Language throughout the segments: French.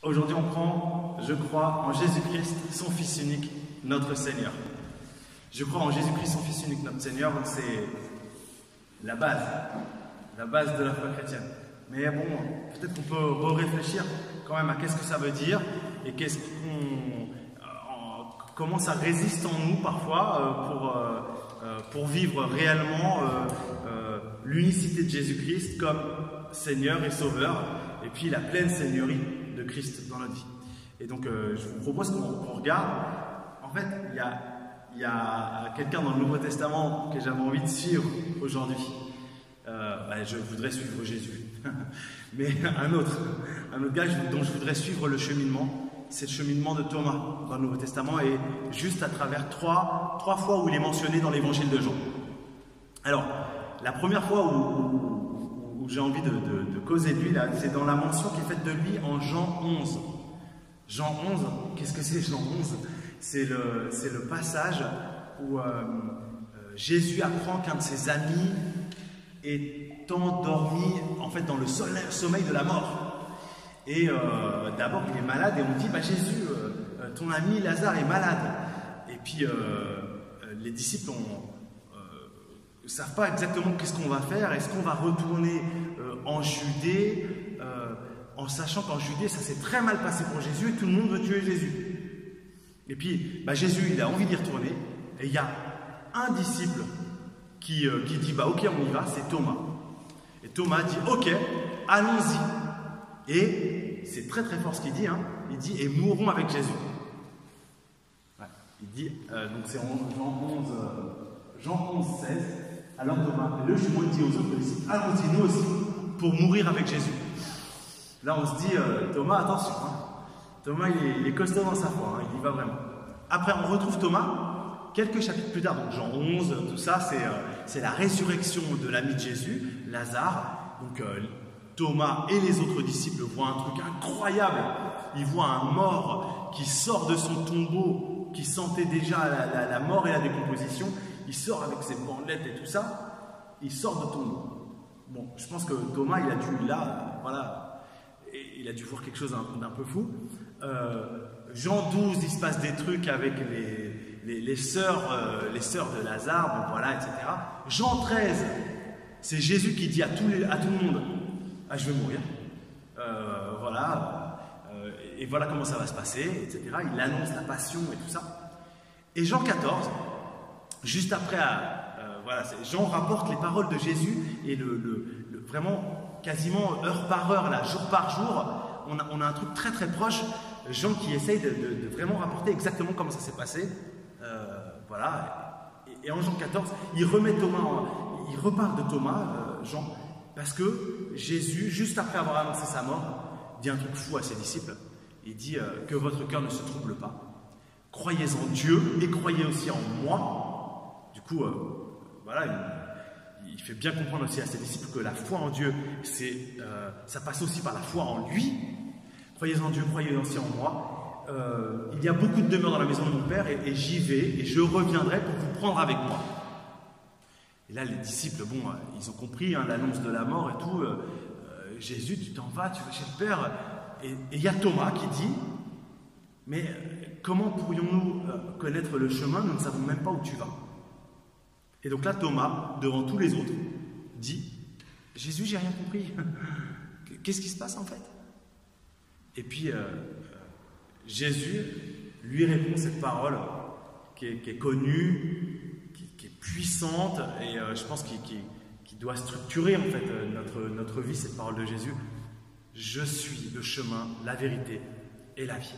Aujourd'hui, on prend, je crois, en Jésus-Christ, son Fils unique, notre Seigneur. Je crois en Jésus-Christ, son Fils unique, notre Seigneur, c'est la base, la base de la foi chrétienne. Mais bon, peut-être qu'on peut réfléchir quand même à qu'est-ce que ça veut dire et qu'est-ce qu'on, comment ça résiste en nous parfois euh, pour, euh, euh, pour vivre réellement l'unicité de Jésus-Christ comme Seigneur et Sauveur, et puis la pleine Seigneurie de Christ dans notre vie. Et donc, je vous propose qu'on regarde. En fait, il y a y quelqu'un dans le Nouveau Testament que j'avais envie de suivre aujourd'hui. Euh, bah, je voudrais suivre Jésus. Mais un autre, un autre gars dont je voudrais suivre le cheminement, c'est le cheminement de Thomas dans le Nouveau Testament et juste à travers trois, trois fois où il est mentionné dans l'évangile de Jean. Alors, la première fois où, j'ai envie de, causer de lui, c'est dans la mention qui est faite de lui en Jean 11. Jean 11, qu'est-ce que c'est Jean 11 c'est le, passage où euh, euh, Jésus apprend qu'un de ses amis est endormi en fait dans le sommeil de la mort. Et euh, d'abord il est malade et on dit bah, Jésus, ton ami Lazare est malade. Et puis les disciples ne savent pas exactement qu'est-ce qu'on va faire. Est-ce qu'on va retourner en Judée en sachant qu'en Judée ça s'est très mal passé pour Jésus et tout le monde veut tuer Jésus et puis, bah, Jésus, il a envie d'y retourner. Et il y a un disciple qui, euh, qui dit, bah, ok, on y va, c'est Thomas. Et Thomas dit, ok, allons-y. Et c'est très très fort ce qu'il dit. Hein. Il dit, et mourrons avec Jésus. Il dit, euh, donc c'est Jean 11, euh, Jean 11, 16. Alors Thomas, le jumeau dit aux autres disciples, allons-y nous aussi, pour mourir avec Jésus. Là, on se dit, Thomas, attention. Hein. Thomas, il est, costaud dans sa foi, hein, il y va vraiment. Après, on retrouve Thomas, quelques chapitres plus tard, donc Jean 11, tout ça, euh, c'est la résurrection de l'ami de Jésus, Lazare. Donc euh, Thomas et les autres disciples voient un truc incroyable. Ils voient un mort qui sort de son tombeau, qui sentait déjà la, mort et la décomposition. Il sort avec ses bandelettes et tout ça. Il sort de tombeau. Bon, je pense que Thomas, il a dû là, voilà, il a dû voir quelque chose d'un peu fou. Euh, Jean 12, il se passe des trucs avec les, les, sœurs, euh, les sœurs de Lazare, bon, voilà, etc. Jean 13, c'est Jésus qui dit à tout, à tout le monde Ah, je vais mourir. Euh, voilà. et voilà comment ça va se passer, etc. Il annonce la passion et tout ça. Et Jean 14, juste après, voilà, Jean rapporte les paroles de Jésus et le, vraiment quasiment heure par heure, là, jour par jour, on a, un truc très très proche Jean qui essaye de, vraiment rapporter exactement comment ça s'est passé. Euh, voilà. Et, en Jean 14, il remet Thomas, il repart de Thomas, euh, Jean, parce que Jésus, juste après avoir annoncé sa mort, dit un truc fou à ses disciples. Il dit euh, que votre cœur ne se trouble pas. Croyez en Dieu et croyez aussi en moi. Coup, voilà, il, fait bien comprendre aussi à ses disciples que la foi en Dieu, c'est, ça passe aussi par la foi en lui. Croyez en Dieu, croyez aussi en moi. Euh, il y a beaucoup de demeures dans la maison de mon Père et, j'y vais et je reviendrai pour vous prendre avec moi. Et là, les disciples, bon, euh, ils ont compris hein, l'annonce de la mort et tout. Euh, Jésus, tu t'en vas, tu vas chez le Père. Et il y a Thomas qui dit, mais comment pourrions-nous connaître le chemin? Nous ne savons même pas où tu vas. Et donc là, Thomas, devant tous les autres, dit, Jésus, j'ai rien compris. Qu'est-ce qui se passe en fait? Et puis, euh, Jésus lui répond cette parole qui est, connue, qui, est puissante, et euh, je pense qu'il qui, doit structurer en fait euh, notre, notre vie, cette parole de Jésus. Je suis le chemin, la vérité et la vie.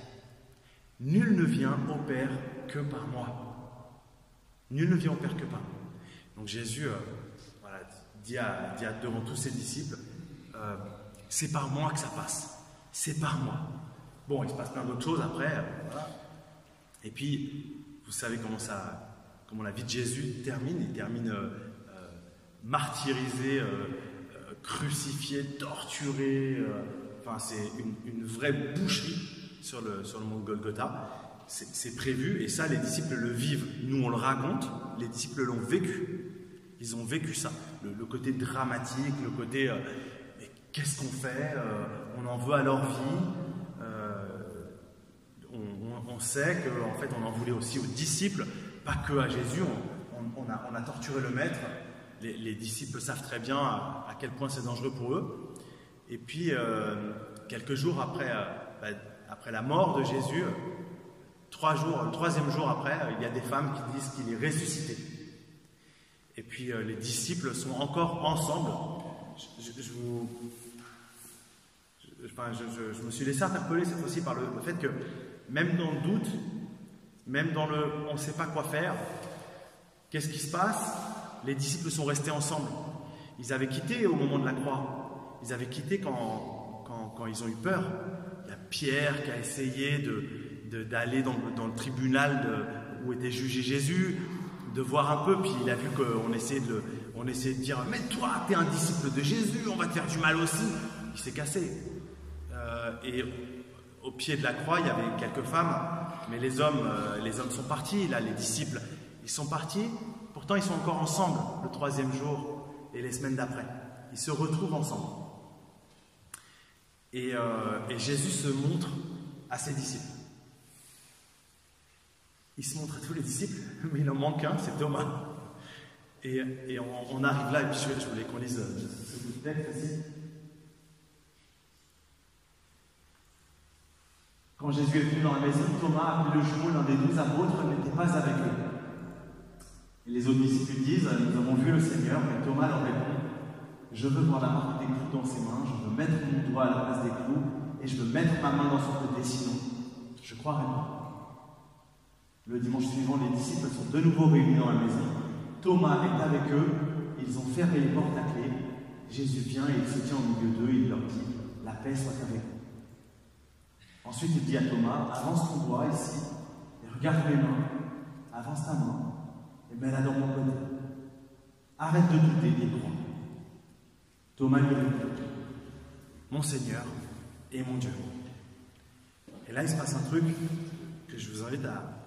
Nul ne vient au Père que par moi. Nul ne vient au Père que par moi. Donc Jésus dit, à, dit, devant tous ses disciples, c'est par moi que ça passe c'est par moi. Bon, il se passe plein d'autres choses après, euh, Et puis, vous savez comment, ça, comment la vie de Jésus termine. Il termine euh, euh, martyrisé, crucifié, torturé. enfin, c'est une, vraie boucherie sur le, sur le mont Golgotha. C'est prévu, et ça, les disciples le vivent. Nous, on le raconte, les disciples l'ont vécu. Ils ont vécu ça. Le, côté dramatique, le côté qu'est-ce qu'on fait On en veut à leur vie. Euh, sait qu'en fait, on en voulait aussi aux disciples, pas que à Jésus. On, a, on torturé le maître. Les, disciples savent très bien à, quel point c'est dangereux pour eux. Et puis, euh, quelques jours après, euh, bah, après la mort de Jésus, trois jours, le troisième jour après, il y a des femmes qui disent qu'il est ressuscité. Et puis les disciples sont encore ensemble. Je, me suis laissé interpeller cette fois-ci par le, fait que même dans le doute, même dans le on ne sait pas quoi faire, qu'est-ce qui se passe? Les disciples sont restés ensemble. Ils avaient quitté au moment de la croix. Ils avaient quitté quand, quand, ils ont eu peur. Il y a Pierre qui a essayé d'aller dans, le tribunal où était jugé Jésus, de voir un peu, puis il a vu qu'on essayait de, dire Mais toi, tu es un disciple de Jésus, on va te faire du mal aussi. Il s'est cassé. Euh, et au pied de la croix, il y avait quelques femmes, mais les hommes, euh, les hommes sont partis, là, les disciples, ils sont partis. Pourtant, ils sont encore ensemble le troisième jour et les semaines d'après. Ils se retrouvent ensemble. Et, euh, Jésus se montre à ses disciples. Il se montre à tous les disciples, mais il en manque un, c'est Thomas. Et, on, arrive là, et puis je, voulais qu'on lise ce texte aussi. Quand Jésus est venu dans la maison, Thomas, appelé le jumeau, l'un des douze apôtres, n'était pas avec eux. Et les autres disciples disent Nous avons vu le Seigneur, mais Thomas leur répond Je veux voir la marque des clous dans ses mains, je veux mettre mon doigt à la place des clous, et je veux mettre ma main dans son côté, sinon je croirai pas. Le dimanche suivant, les disciples sont de nouveau réunis dans la maison. Thomas est avec eux, ils ont fermé les portes à clé. Jésus vient et il se tient au milieu d'eux, il leur dit La paix soit avec vous. Ensuite, il dit à Thomas, avance ton doigt ici, et regarde mes mains, avance ta main, et mets-la dans mon côté. Arrête de douter et crois. Thomas lui répond, mon Seigneur et mon Dieu. Et là, il se passe un truc que je vous invite à,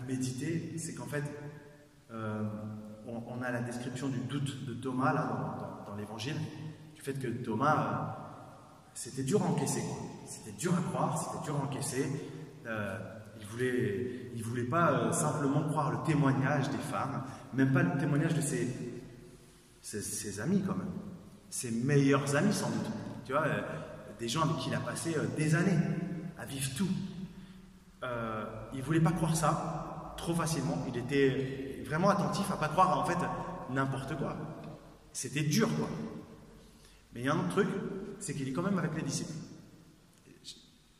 méditer, c'est qu'en fait, euh, on, a la description du doute de Thomas là, dans, l'évangile, du fait que Thomas, euh, c'était dur à encaisser. C'était dur à croire, c'était dur à encaisser. Euh, il ne voulait, il voulait pas simplement croire le témoignage des femmes, même pas le témoignage de ses, ses, amis quand même, ses meilleurs amis sans doute. Tu vois, des gens avec qui il a passé des années à vivre tout. Il voulait pas croire ça trop facilement. Il était vraiment attentif à pas croire en fait n'importe quoi. C'était dur quoi. Mais il y a un autre truc, c'est qu'il est quand même avec les disciples.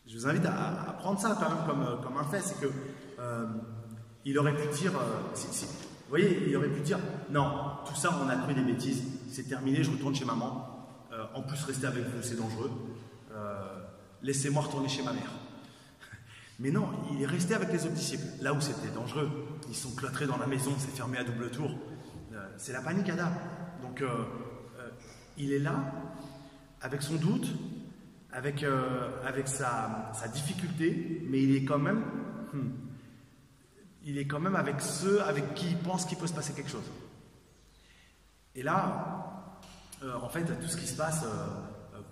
Je vous invite à, prendre ça quand même comme, euh, un fait, c'est que euh, il aurait pu dire, euh, vous voyez, il aurait pu dire, non, tout ça, on a cru des bêtises, c'est terminé, je retourne chez maman. en plus, rester avec vous, c'est dangereux. Laissez-moi retourner chez ma mère. Mais non, il est resté avec les autres disciples, là où c'était dangereux. Ils sont cloîtrés dans la maison, c'est fermé à double tour. c'est la panique à Donc, il est là, avec son doute, avec, euh, avec sa, difficulté, mais il est quand même, hmm, il est quand même avec ceux avec qui il pense qu'il peut se passer quelque chose. Et là, euh, en fait, tout ce qui se passe euh,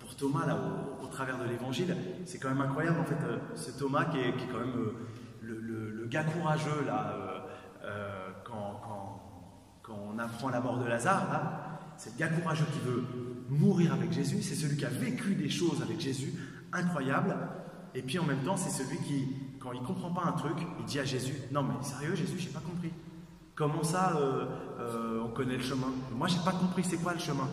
pour Thomas là, au, travers de l'évangile, c'est quand même incroyable. En fait, ce Thomas qui est, quand même le, le, gars courageux là, quand, quand, on apprend la mort de Lazare, c'est le gars courageux qui veut mourir avec Jésus, c'est celui qui a vécu des choses avec Jésus incroyables. Et puis en même temps, c'est celui qui, quand il comprend pas un truc, il dit à Jésus Non, mais sérieux, Jésus, j'ai pas compris. Comment ça, euh, euh, on connaît le chemin? Moi, j'ai pas compris c'est quoi le chemin?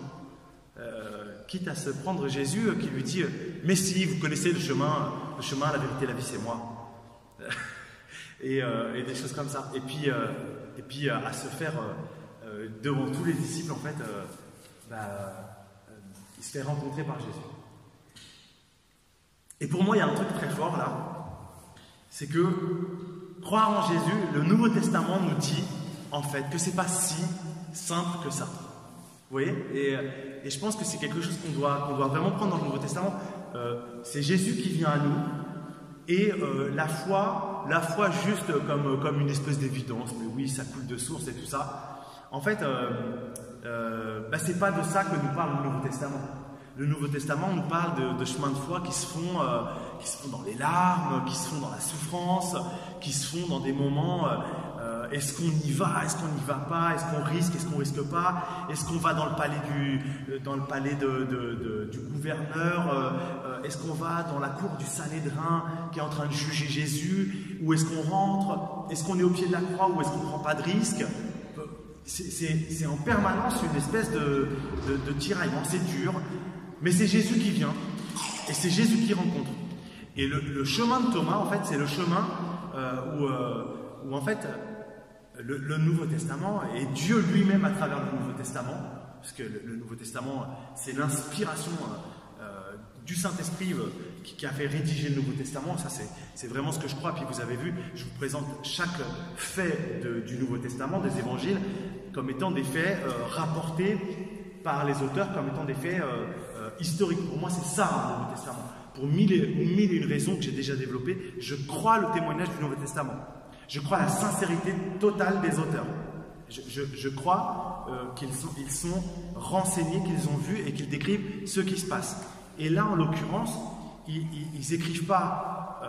Euh, quitte à se prendre Jésus qui lui dit Mais si, vous connaissez le chemin, le chemin, la vérité, la vie, c'est moi. et, des choses comme ça. Et puis, et puis à se faire devant tous les disciples, en fait, bah, il se fait rencontrer par Jésus. Et pour moi, il y a un truc très fort là, c'est que croire en Jésus, le Nouveau Testament nous dit en fait que c'est pas si simple que ça. Vous voyez et, je pense que c'est quelque chose qu'on doit, vraiment prendre dans le Nouveau Testament. Euh, c'est Jésus qui vient à nous et euh, la foi, la foi juste comme, une espèce d'évidence, mais oui, ça coule de source et tout ça. En fait, euh, euh, ben, c'est pas de ça que nous parle le Nouveau Testament. Le Nouveau Testament nous parle de, chemins de foi qui se font, qui se font dans les larmes, qui se font dans la souffrance, qui se font dans des moments est-ce qu'on y va, est-ce qu'on n'y va pas, est-ce qu'on risque, est-ce qu'on risque pas, est-ce qu'on va dans le palais du, gouverneur, est-ce qu'on va dans la cour du Sanhédrin qui est en train de juger Jésus, ou est-ce qu'on rentre, est-ce qu'on est au pied de la croix ou est-ce qu'on ne prend pas de risque? C'est en permanence une espèce de, tiraillement, c'est dur, mais c'est Jésus qui vient, et c'est Jésus qui rencontre. Et le, chemin de Thomas, en fait, c'est le chemin euh, euh, où, en fait, le, Nouveau Testament, et Dieu lui-même à travers le Nouveau Testament, parce que le, Nouveau Testament, c'est l'inspiration euh, du Saint-Esprit qui, a fait rédiger le Nouveau Testament, ça c'est vraiment ce que je crois. Puis vous avez vu, je vous présente chaque fait du Nouveau Testament, des évangiles, comme étant des faits euh, rapportés par les auteurs, comme étant des faits euh, euh, historiques. Pour moi, c'est ça le Nouveau Testament. Pour mille et, mille et une raisons que j'ai déjà développées, je crois le témoignage du Nouveau Testament. Je crois la sincérité totale des auteurs. Je, crois qu'ils sont, ils sont renseignés, qu'ils ont vu et qu'ils décrivent ce qui se passe. Et là, en l'occurrence, ils n'écrivent pas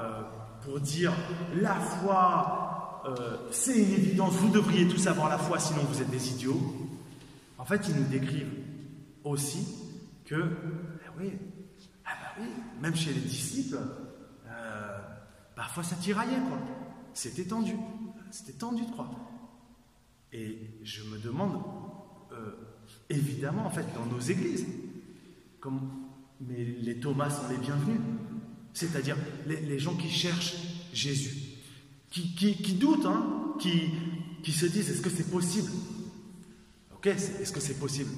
pour dire la foi euh, c'est une évidence, vous devriez tous avoir la foi, sinon vous êtes des idiots. En fait, ils nous décrivent aussi que, eh oui, ah bah même chez les disciples, euh, parfois ça tiraillait, quoi. C'était tendu, c'était tendu de croire. Et je me demande, euh, évidemment, en fait, dans nos églises, comme, mais les Thomas sont les bienvenus, c'est-à-dire les gens qui cherchent Jésus qui, doutent, hein, qui, qui se disent est-ce que c'est possible? Ok, est-ce que c'est possible?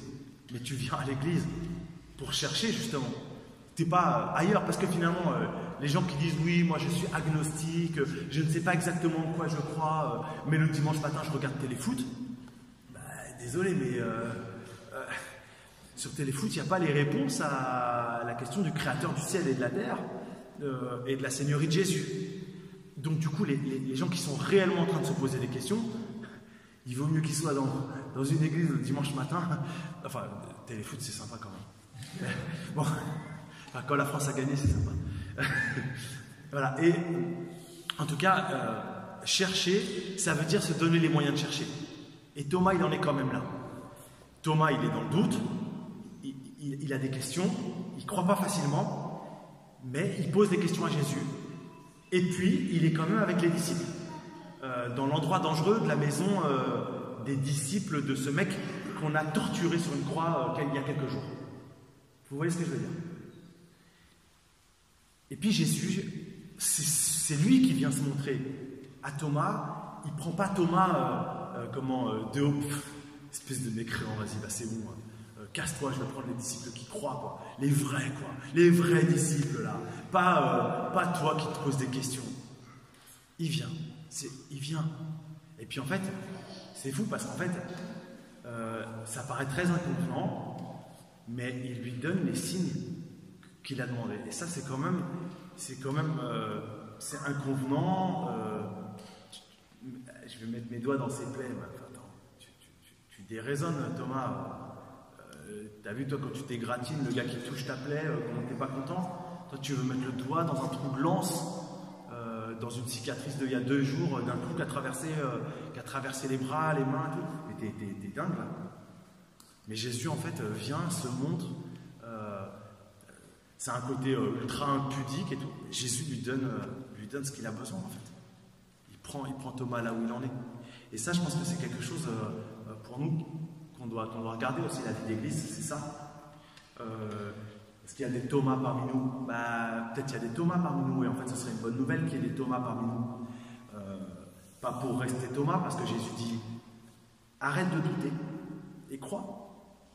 Mais tu viens à l'église pour chercher justement. Tu n'es pas ailleurs parce que finalement, euh, les gens qui disent oui, moi je suis agnostique, je ne sais pas exactement en quoi je crois, euh, mais le dimanche matin je regarde téléfoot. Bah, désolé, mais euh, sur téléfoot, il n'y a pas les réponses à la question du créateur du ciel et de la terre et de la seigneurie de Jésus. Donc du coup, les, gens qui sont réellement en train de se poser des questions, il vaut mieux qu'ils soient dans, une église le dimanche matin. Enfin, téléfoot, c'est sympa quand même. Bon, quand la France a gagné, c'est sympa. voilà, et en tout cas, euh, chercher, ça veut dire se donner les moyens de chercher. Et Thomas, il en est quand même là. Thomas, il est dans le doute, il, a des questions, il ne croit pas facilement, mais il pose des questions à Jésus. Et puis, il est quand même avec les disciples, euh, dans l'endroit dangereux de la maison euh, des disciples de ce mec qu'on a torturé sur une croix il y a quelques jours. Vous voyez ce que je veux dire? Et puis Jésus, c'est lui qui vient se montrer à Thomas. Il prend pas Thomas, comment, de haut, espèce de mécréant, vas-y, bah c'est bon. Hein casse-toi, je vais prendre les disciples qui croient. Les vrais, quoi. Les vrais disciples, là. Pas, euh, pas toi qui te poses des questions. Il vient. il vient. Et puis en fait, c'est fou parce qu'en fait, euh, ça paraît très inconvenant, mais il lui donne les signes qu'il a demandé. Et ça, c'est quand même, c'est quand même, euh, c'est inconvenant. je vais mettre mes doigts dans ses plaies. Tu, déraisonnes, Thomas. T'as vu, toi, quand tu t'égratines, le gars qui touche ta plaie, euh, quand t'es pas content, toi, tu veux mettre le doigt dans un trou de lance, euh, dans une cicatrice d'il y a deux jours, euh, d'un coup, qui a, traversé, qui a traversé les bras, les mains, tout. Mais t'es, dingue, là. Mais Jésus, en fait, vient, se montre. C'est un côté ultra impudique et tout. Jésus lui donne, lui donne ce qu'il a besoin, en fait. Il prend, il prend Thomas là où il en est. Et ça, je pense que c'est quelque chose pour nous qu'on doit, doit, regarder aussi la vie d'église, c'est ça. Euh, est-ce qu'il y a des Thomas parmi nous? Bah, Peut-être qu'il y a des Thomas parmi nous, et en fait, ce serait une bonne nouvelle qu'il y ait des Thomas parmi nous. Euh, pas pour rester Thomas, parce que Jésus dit arrête de douter et crois.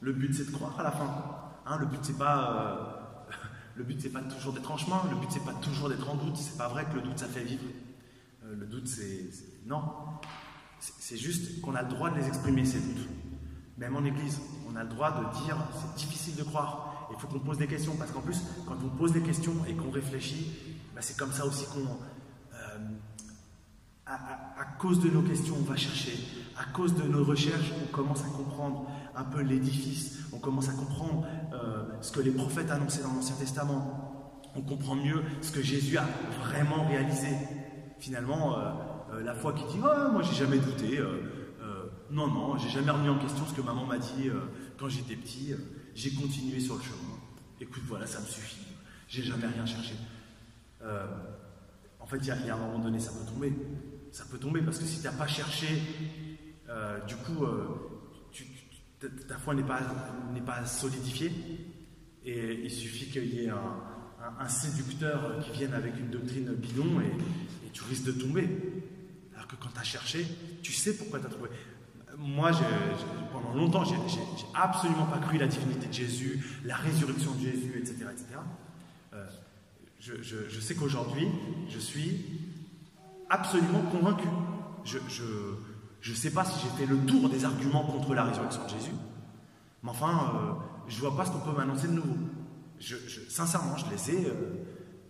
Le but, c'est de croire à la fin. Hein, le but, c'est pas. Euh, le but, c'est pas toujours d'être en chemin, le but, c'est pas toujours d'être en doute. C'est pas vrai que le doute, ça fait vivre. le doute, c'est. Non. C'est juste qu'on a le droit de les exprimer, ces doutes. Même en Église, on a le droit de dire c'est difficile de croire. Il faut qu'on pose des questions parce qu'en plus, quand on pose des questions et qu'on réfléchit, bah, c'est comme ça aussi qu'on, euh, à, cause de nos questions, on va chercher. À cause de nos recherches, on commence à comprendre un peu l'édifice. On commence à comprendre euh, ce que les prophètes annonçaient dans l'Ancien Testament. on comprend mieux ce que Jésus a vraiment réalisé. Finalement, euh, euh, la foi qui dit oh, Moi, j'ai jamais douté. non, non, j'ai jamais remis en question ce que maman m'a dit quand j'étais petit. j'ai continué sur le chemin. Écoute, voilà, ça me suffit. J'ai jamais rien cherché. en fait, il y, a un moment donné, ça peut tomber. Ça peut tomber parce que si tu n'as pas cherché, du coup, ta foi n'est pas, pas solidifiée. Et il suffit qu'il y ait un, séducteur qui vienne avec une doctrine bidon et, tu risques de tomber. Alors que quand tu as cherché, tu sais pourquoi tu as trouvé. Moi, pendant longtemps, j'ai absolument pas cru la divinité de Jésus, la résurrection de Jésus, etc. etc. Euh, je, sais qu'aujourd'hui, je suis absolument convaincu. Je ne sais pas si j'ai fait le tour des arguments contre la résurrection de Jésus, mais enfin, euh, je ne vois pas ce qu'on peut m'annoncer de nouveau. Je, sincèrement, je les ai. Euh,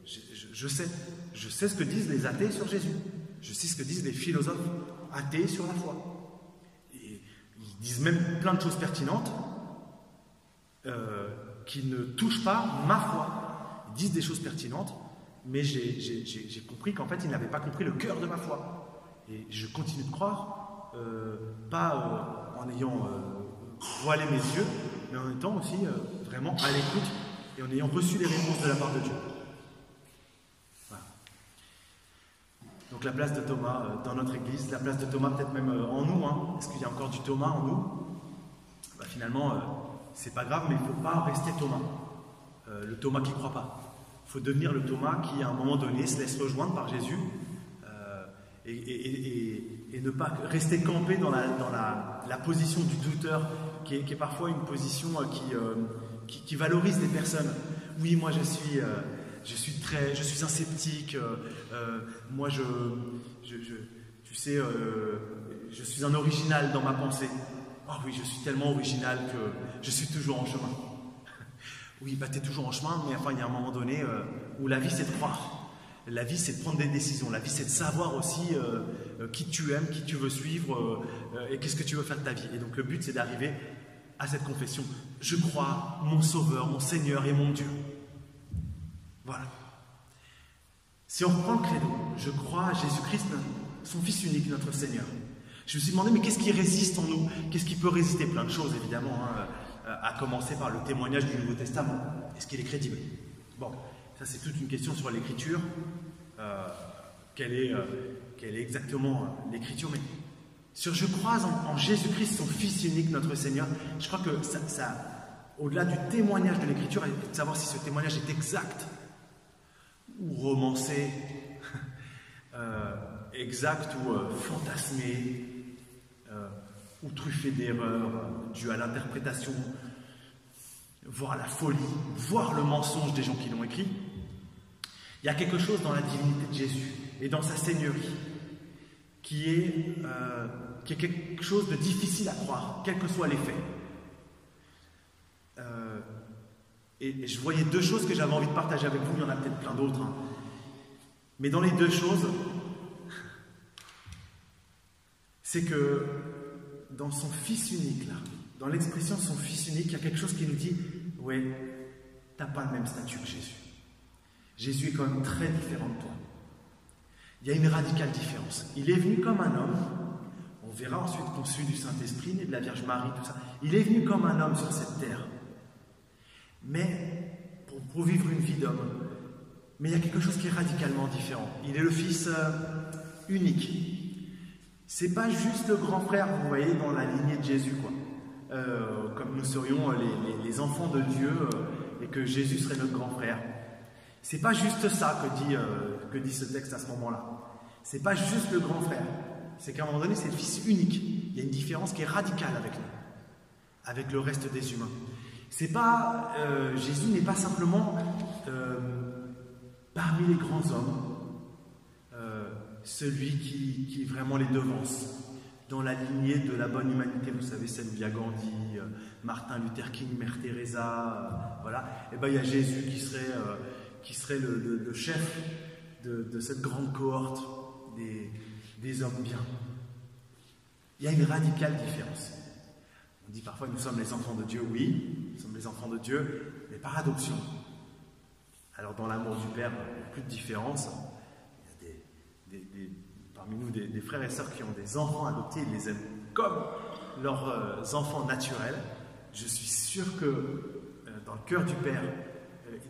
je, sais, je sais ce que disent les athées sur Jésus. Je sais ce que disent les philosophes athées sur la foi. Ils disent même plein de choses pertinentes euh, qui ne touchent pas ma foi. Ils disent des choses pertinentes, mais j'ai compris qu'en fait, ils n'avaient pas compris le cœur de ma foi. Et je continue de croire, euh, pas en ayant voilé mes yeux, mais en étant aussi euh, vraiment à l'écoute et en ayant reçu les réponses de la part de Dieu. Donc la place de Thomas euh, dans notre Église, la place de Thomas peut-être même euh, en nous. Hein. Est-ce qu'il y a encore du Thomas en nous? Bah, Finalement, c'est pas grave, mais il ne faut pas rester Thomas. le Thomas qui ne croit pas. Il faut devenir le Thomas qui, à un moment donné, se laisse rejoindre par Jésus et, ne pas rester campé dans la, position du douteur qui est, parfois une position euh, euh, qui, valorise des personnes. Oui, moi je suis, euh, je suis très, je suis un sceptique. moi je, tu sais, je suis un original dans ma pensée. Oh oui, je suis tellement original que je suis toujours en chemin. oui, bah tu es toujours en chemin, mais enfin il y a un moment donné où la vie c'est de croire. La vie, c'est de prendre des décisions. La vie, c'est de savoir aussi qui tu aimes, qui tu veux suivre et qu'est-ce que tu veux faire de ta vie. Et donc, le but, c'est d'arriver à cette confession. Je crois mon Sauveur, mon Seigneur et mon Dieu. Voilà. Si on reprend le credo, je crois à Jésus-Christ, son Fils unique, notre Seigneur. Je me suis demandé, mais qu'est-ce qui résiste en nous? Qu'est-ce qui peut résister? Plein de choses, évidemment, hein, euh, à commencer par le témoignage du Nouveau Testament. Est-ce qu'il est crédible? Bon, c'est toute une question sur l'écriture. Euh, quelle, est, euh, quelle est exactement l'écriture? Mais sur je crois en, Jésus-Christ, son Fils unique, notre Seigneur, je crois que ça, au-delà du témoignage de l'Écriture, de savoir si ce témoignage est exact ou romancé, euh, exact ou euh, fantasmé, euh, ou truffé d'erreurs dues à l'interprétation, voire à la folie, voire le mensonge des gens qui l'ont écrit. Il y a quelque chose dans la divinité de Jésus et dans sa seigneurie qui est, euh, qui est quelque chose de difficile à croire, quels que soient les faits. Euh, et, je voyais deux choses que j'avais envie de partager avec vous, il y en a peut-être plein d'autres. Hein. Mais dans les deux choses, c'est que dans son Fils unique, là, dans l'expression son Fils unique, il y a quelque chose qui nous dit, ouais, t'as pas le même statut que Jésus. Jésus est quand même très différent de toi il y a une radicale différence. Il est venu comme un homme, on verra ensuite conçu du Saint-Esprit, né de la Vierge Marie, tout ça. Il est venu comme un homme sur cette terre, mais pour, vivre une vie d'homme. Mais il y a quelque chose qui est radicalement différent. Il est le Fils euh, unique. C'est pas juste le grand frère, vous voyez, dans la lignée de Jésus, quoi. Euh, comme nous serions les, enfants de Dieu euh, et que Jésus serait notre grand frère. C'est pas juste ça que dit, euh, que dit ce texte à ce moment-là. C'est pas juste le grand frère. C'est qu'à un moment donné, c'est le fils unique. Il y a une différence qui est radicale avec avec le reste des humains. C'est pas euh, Jésus n'est pas simplement euh, parmi les grands hommes celui qui, qui, vraiment les devance dans la lignée de la bonne humanité. Vous savez, celle où il y a Gandhi, Martin Luther King, Mère Teresa, voilà. Et eh ben il y a Jésus qui serait qui serait le, chef de, cette grande cohorte des, hommes bien. Il y a une radicale différence. On dit parfois que nous sommes les enfants de Dieu, oui, nous sommes les enfants de Dieu, mais par adoption. Alors dans l'amour du Père, il n'y a plus de différence. Il y a parmi nous des, frères et sœurs qui ont des enfants adoptés, ils les aiment comme leurs euh, enfants naturels. Je suis sûr que euh, dans le cœur du Père,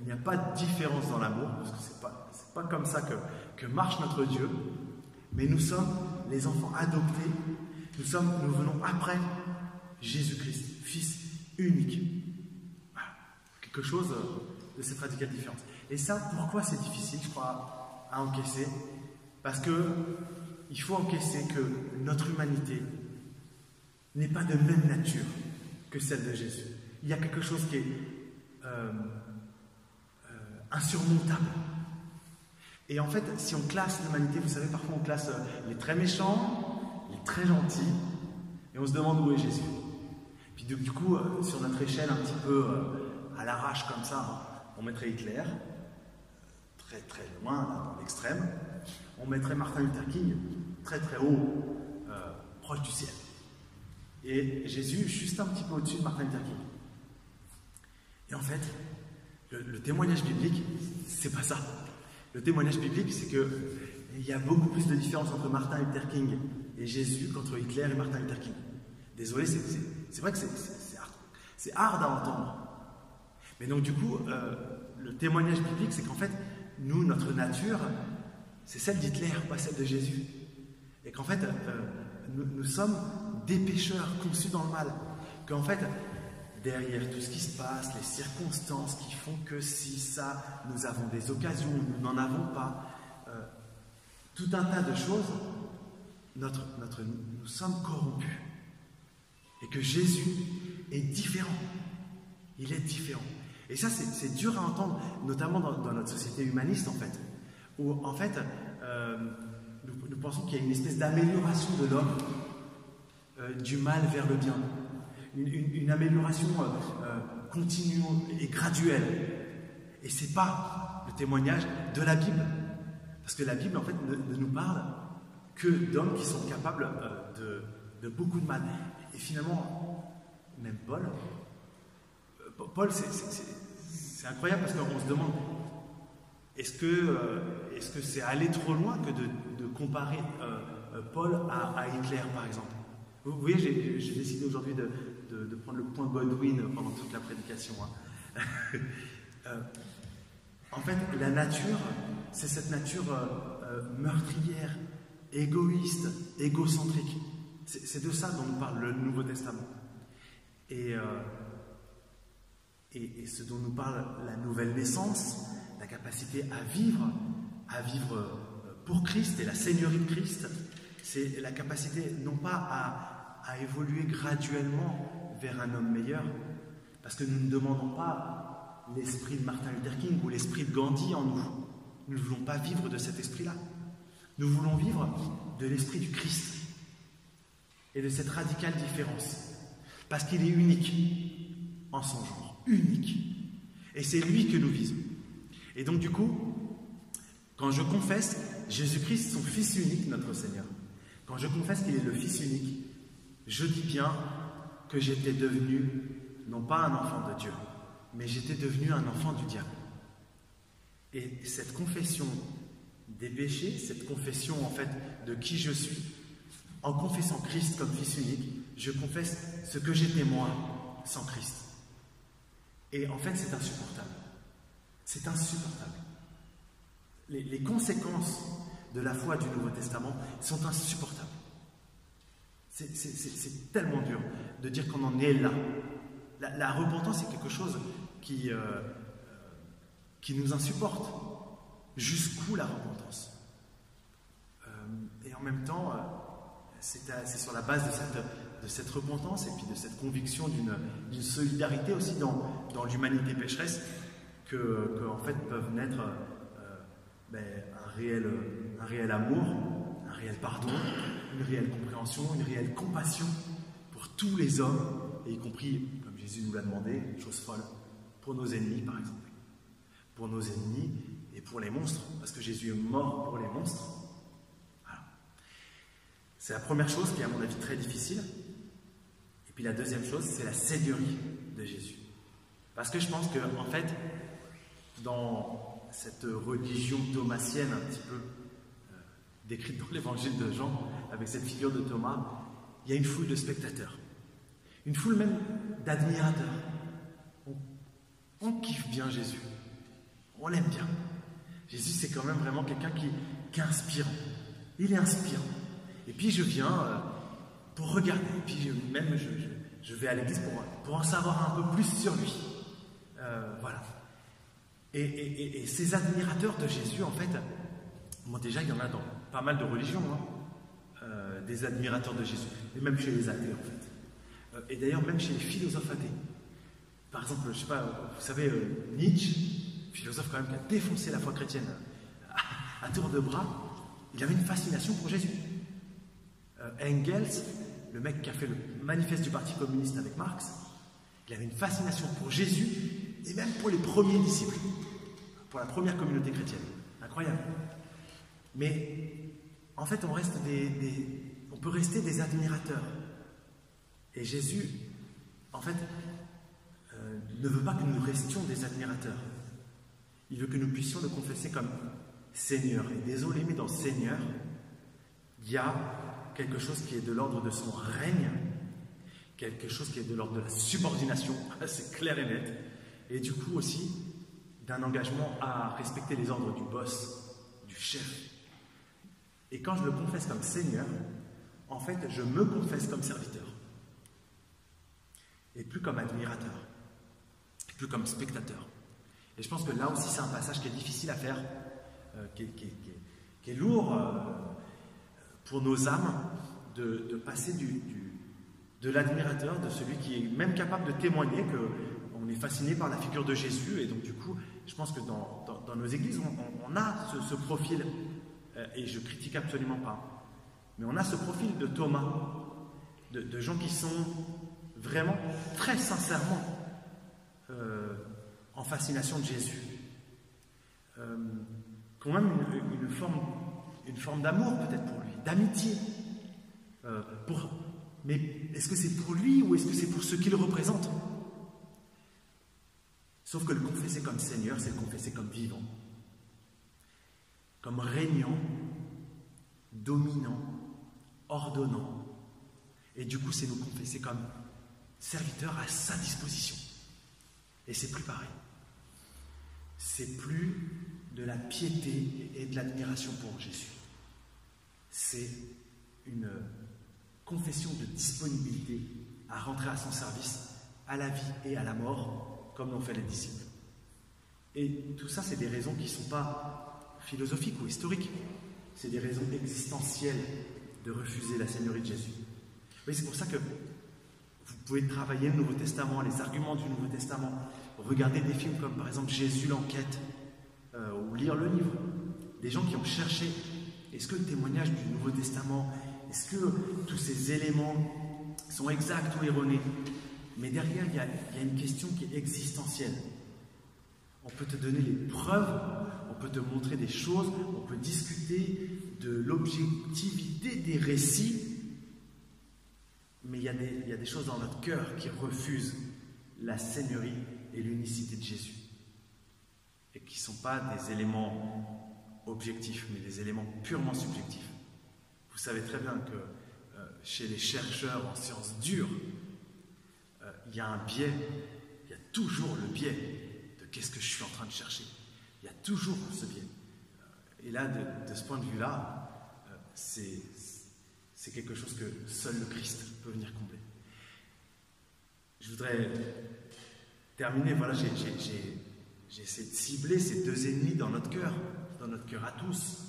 il n'y a pas de différence dans l'amour, parce que ce n'est pas, comme ça que, marche notre Dieu. Mais nous sommes les enfants adoptés, nous, venons après Jésus-Christ, Fils unique. Quelque chose de cette radicale différence. Et ça, pourquoi c'est difficile, je crois, à encaisser? Parce que il faut encaisser que notre humanité n'est pas de même nature que celle de Jésus. Il y a quelque chose qui est euh, euh, insurmontable. Et en fait, si on classe l'humanité, vous savez, parfois on classe euh, les très méchants, les très gentils, et on se demande où est Jésus. Puis du coup, sur notre échelle un petit peu à l'arrache comme ça, on mettrait Hitler, très très loin, dans l'extrême. On mettrait Martin Luther King très très haut, euh, proche du ciel. Et Jésus juste un petit peu au-dessus de Martin Luther King. Et en fait, le, témoignage biblique, c'est pas ça. Le témoignage biblique, c'est que il y a beaucoup plus de différence entre Martin Luther King et Jésus qu'entre Hitler et Martin Luther King. Désolé, c'est vrai que c'est hard à entendre. Mais donc du coup, euh, le témoignage biblique, c'est qu'en fait, nous, notre nature, c'est celle d'Hitler, pas celle de Jésus. Et qu'en fait, euh, nous, sommes des pécheurs conçus dans le mal. Fait, derrière tout ce qui se passe, les circonstances qui font que si ça, nous avons des occasions, nous n'en avons pas, euh, tout un tas de choses, nous sommes corrompus. Et que Jésus est différent. Il est différent. Et ça, c'est dur à entendre, notamment dans, notre société humaniste, en fait, où, en fait, euh, nous, pensons qu'il y a une espèce d'amélioration de l'homme, euh, du mal vers le bien. Une, amélioration euh, continue et graduelle. Et ce n'est pas le témoignage de la Bible. Parce que la Bible, en fait, ne, nous parle que d'hommes qui sont capables de, de beaucoup de mal. Et finalement, même Paul, Paul, c'est incroyable parce qu'on se demande est-ce que euh, c'est aller trop loin que de, comparer euh, euh, Paul à, Hitler, par exemple? Vous, voyez, j'ai décidé aujourd'hui de, prendre le point Godwin pendant toute la prédication. Hein. en fait, la nature, c'est cette nature meurtrière, égoïste, égocentrique. C'est de ça dont nous parle le Nouveau Testament. Et ce dont nous parle la nouvelle naissance, la capacité à vivre, à vivre euh, pour Christ et la Seigneurie de Christ, c'est la capacité non pas à, à, évoluer graduellement vers un homme meilleur, parce que nous ne demandons pas l'esprit de Martin Luther King ou l'esprit de Gandhi en nous. Nous ne voulons pas vivre de cet esprit-là. Nous voulons vivre de l'esprit du Christ et de cette radicale différence, parce qu'il est unique en son genre unique. Et c'est lui que nous visons. Et donc du coup, quand je confesse Jésus-Christ, son Fils unique, notre Seigneur, quand je confesse qu'il est le Fils unique, je dis bien que j'étais devenu, non pas un enfant de Dieu, mais j'étais devenu un enfant du diable. Et cette confession des péchés, cette confession en fait de qui je suis, en confessant Christ comme Fils unique, je confesse ce que j'étais moi sans Christ. Et en fait, c'est insupportable. C'est insupportable. Les, conséquences de la foi du Nouveau Testament sont insupportables. C'est tellement dur de dire qu'on en est là. La, repentance est quelque chose qui, euh, qui nous insupporte. Jusqu'où la repentance? Euh, Et en même temps, euh, c'est sur la base de cette de cette repentance et puis de cette conviction d'une solidarité aussi dans, dans l'humanité pécheresse que, en fait peuvent naître ben, un, réel, un réel amour, un réel pardon, une réelle compréhension, une réelle compassion pour tous les hommes, et y compris, comme Jésus nous l'a demandé, une chose folle, pour nos ennemis par exemple. Pour nos ennemis et pour les monstres, parce que Jésus est mort pour les monstres. C'est la première chose qui est à mon avis très difficile, et puis la deuxième chose, c'est la seigneurie de Jésus. Parce que je pense que, en fait, dans, cette religion thomasienne un petit peu décrite dans l'évangile de Jean, avec cette figure de Thomas, il y a une foule de spectateurs, une foule même d'admirateurs. On, kiffe bien Jésus, on l'aime bien. Jésus, c'est quand même vraiment quelqu'un qui, qui, est. Il est inspirant. Et puis je viens euh, pour regarder, et puis même je, je, vais à l'église pour, en savoir un peu plus sur lui. Euh, voilà. Et, ces admirateurs de Jésus, en fait, moi déjà, il y en a dans pas mal de religions, hein, euh, des admirateurs de Jésus, et même chez les athées, en fait. Euh, et d'ailleurs, même chez les philosophes athées. Par exemple, je sais pas, vous savez, euh, Nietzsche, philosophe quand même qui a défoncé la foi chrétienne à, à tour de bras, il avait une fascination pour Jésus. Engels, le mec qui a fait le manifeste du Parti communiste avec Marx, il avait une fascination pour Jésus et même pour les premiers disciples, pour la première communauté chrétienne. Incroyable. Mais en fait, on, reste des, on peut rester des admirateurs. Et Jésus, en fait, euh, ne veut pas que nous restions des admirateurs. Il veut que nous puissions le confesser comme Seigneur. Et désolé, mais dans Seigneur, il y a quelque chose qui est de l'ordre de son règne, quelque chose qui est de l'ordre de la subordination, c'est clair et net, et du coup aussi d'un engagement à respecter les ordres du boss, du chef. Et quand je le confesse comme Seigneur, en fait, je me confesse comme serviteur, et plus comme admirateur, et plus comme spectateur. Et je pense que là aussi, c'est un passage qui est difficile à faire, euh, qui, est, lourd euh, pour nos âmes, de, passer du, de l'admirateur, de celui qui est même capable de témoigner que on est fasciné par la figure de Jésus, et donc du coup, je pense que dans, dans, nos églises, on, a ce, profil, et je critique absolument pas, mais on a ce profil de Thomas, de, gens qui sont vraiment, très sincèrement, euh, en fascination de Jésus, euh, qui ont même une, forme, une forme d'amour peut-être pour lui, d'amitié. Euh. Mais est-ce que c'est pour lui ou est-ce que c'est pour ce qu'il représente? Sauf que le confesser comme Seigneur, c'est le confesser comme vivant, comme régnant, dominant, ordonnant. Et du coup, c'est nous confesser comme serviteur à sa disposition. Et c'est plus pareil. C'est plus de la piété et de l'admiration pour Jésus. C'est une confession de disponibilité à rentrer à son service, à la vie et à la mort, comme l'ont fait les disciples. Et tout ça, c'est des raisons qui ne sont pas philosophiques ou historiques. C'est des raisons existentielles de refuser la Seigneurie de Jésus. Oui, c'est pour ça que vous pouvez travailler le Nouveau Testament, les arguments du Nouveau Testament, regarder des films comme par exemple Jésus l'enquête, euh, ou lire le livre. Des gens qui ont cherché, est-ce que le témoignage du Nouveau Testament, est-ce que tous ces éléments sont exacts ou erronés? Mais derrière, il y, a, une question qui est existentielle. On peut te donner les preuves, peut te montrer des choses, on peut discuter de l'objectivité des récits, mais il y, a des, il y, a des, choses dans notre cœur qui refusent la seigneurie et l'unicité de Jésus. Et qui ne sont pas des éléments objectifs, mais des éléments purement subjectifs. Vous savez très bien que euh, chez les chercheurs en sciences dures, euh, il y a un biais, il y a toujours le biais de qu'est-ce que je suis en train de chercher. Il y a toujours ce biais. Et là, de, ce point de vue-là, euh, c'est quelque chose que seul le Christ peut venir combler. Je voudrais terminer, voilà, j'ai essayé de cibler ces deux ennemis dans notre cœur, dans notre cœur à tous.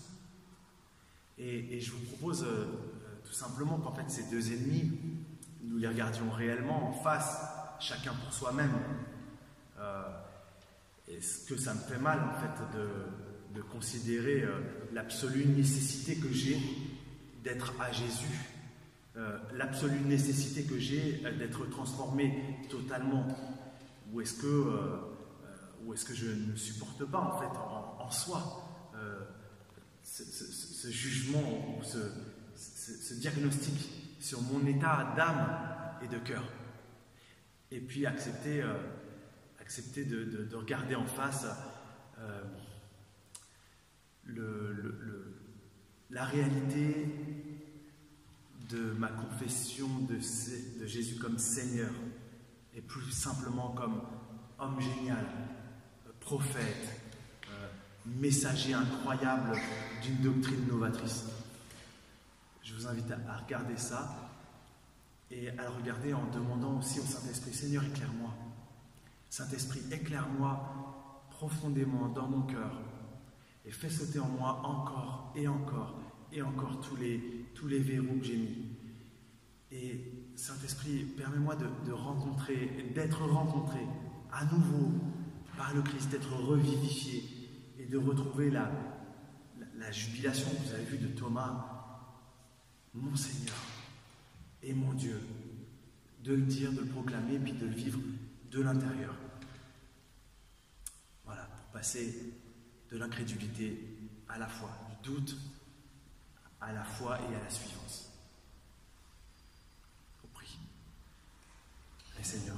Et, et je vous propose euh, tout simplement qu'en fait ces deux ennemis, nous les regardions réellement en face, chacun pour soi-même. Euh, Est-ce que ça me fait mal en fait de, de considérer euh, l'absolue nécessité que j'ai d'être à Jésus, euh, l'absolue nécessité que j'ai d'être transformé totalement. Ou est-ce que, euh, est que je ne supporte pas en fait en, soi euh, ce, ce, ce, jugement ou ce, ce, diagnostic sur mon état d'âme et de cœur. Et puis accepter, accepter de, de, de, regarder en face la réalité de ma confession de, Jésus comme Seigneur et plus simplement comme homme génial, prophète, euh, messager incroyable d'une doctrine novatrice. Je vous invite à, regarder ça et à le regarder en demandant aussi au Saint-Esprit, Seigneur, éclaire-moi. Saint-Esprit, éclaire-moi profondément dans mon cœur et fais sauter en moi encore et encore et encore tous les, tous les verrous que j'ai mis. Et Saint-Esprit, permets-moi de, rencontrer, d'être rencontré à nouveau par le Christ, d'être revivifié et de retrouver la, la, jubilation que vous avez vue de Thomas, mon Seigneur et mon Dieu, de le dire, de le proclamer, puis de le vivre de l'intérieur. Voilà, pour passer de l'incrédulité à la foi, du doute à la foi et à la suivance. On prie. Et Seigneur,